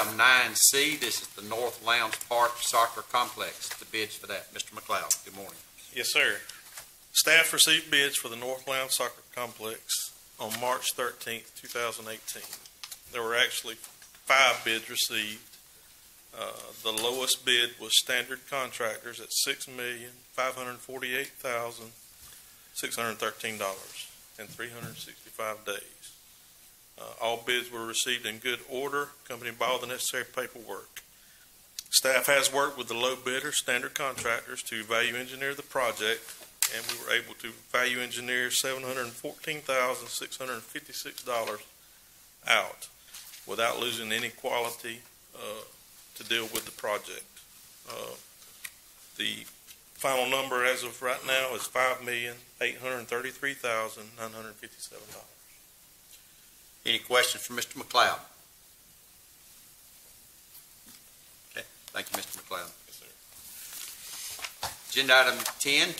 item nine C, this is the North Lowndes Park Soccer Complex. The bids for that. Mr. McLeod, good morning. Yes, sir. Staff received bids for the North Lowndes Soccer Complex on March thirteenth, two thousand eighteen. There were actually five bids received. Uh, the lowest bid was Standard Contractors at six million, five hundred forty-eight thousand, six hundred thirteen dollars and three hundred sixty-five days. All bids were received in good order, accompanied by all the necessary paperwork. Staff has worked with the low bidder, standard contractors, to value engineer the project, and we were able to value engineer $714,656 out without losing any quality uh, to deal with the project. Uh, the final number as of right now is $5,833,957. Any questions for Mr. McLeod? Okay, thank you, Mr. McLeod. Yes, sir. Agenda item ten,